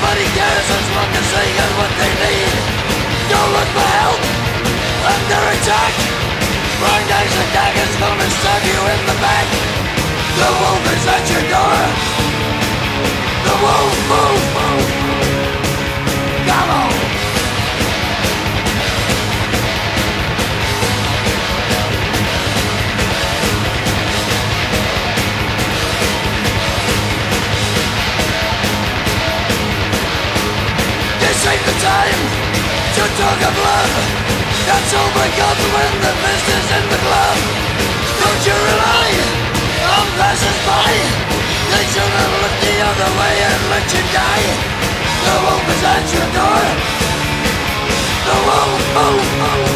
Nobody cares as long as they get what they need. Don't look for help. Under attack. Throwing knives and daggers gonna stab you in the back. The wolf is at your door. The wolf, wolf, to talk of love That's all begun when the is in the glove Don't you rely. On passers-by They should have looked the other way and let you die. The wolf is at your door. The wolf,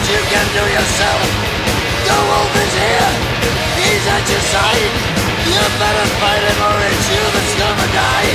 that you can do yourself. The wolf is here, he's at your side You better fight him or it's you that's gonna die